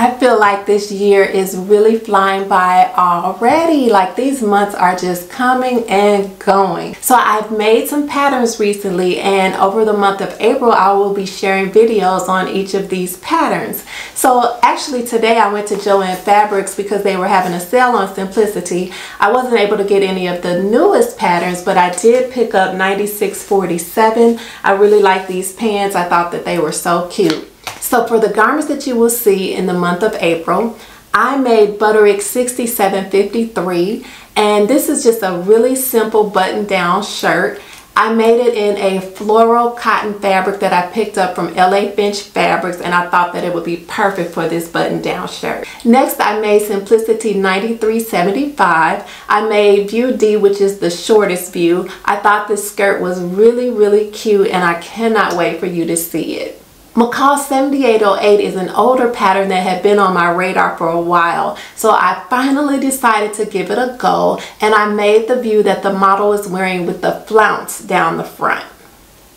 I feel like this year is really flying by already. Like these months are just coming and going. So I've made some patterns recently and over the month of April I will be sharing videos on each of these patterns. So actually today I went to Joann Fabrics because they were having a sale on Simplicity. I wasn't able to get any of the newest patterns but I did pick up 9647. I really like these pants. I thought that they were so cute. So for the garments that you will see in the month of April, I made Butterick 6753 and this is just a really simple button down shirt. I made it in a floral cotton fabric that I picked up from LA Finch Fabrics and I thought that it would be perfect for this button down shirt. Next I made Simplicity 9375. I made View D which is the shortest view. I thought this skirt was really really cute and I cannot wait for you to see it. McCall 7808 is an older pattern that had been on my radar for a while. So I finally decided to give it a go and I made the view that the model is wearing with the flounce down the front.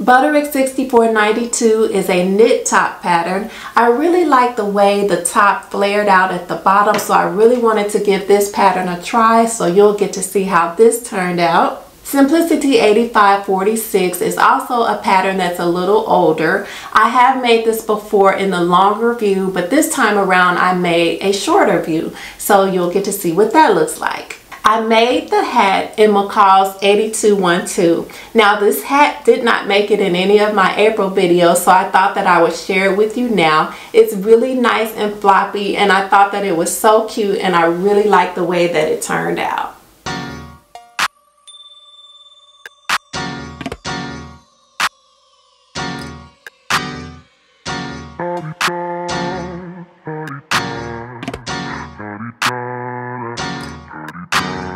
Butterick 6492 is a knit top pattern. I really like the way the top flared out at the bottom so I really wanted to give this pattern a try so you'll get to see how this turned out. Simplicity 8546 is also a pattern that's a little older. I have made this before in the longer view, but this time around I made a shorter view. So you'll get to see what that looks like. I made the hat in McCall's 8212. Now this hat did not make it in any of my April videos, so I thought that I would share it with you now. It's really nice and floppy and I thought that it was so cute and I really like the way that it turned out.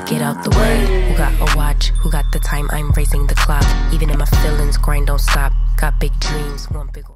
Get out the way. Who got a watch? Who got the time? I'm racing the clock. Even in my feelings, grind don't stop. Got big dreams, one big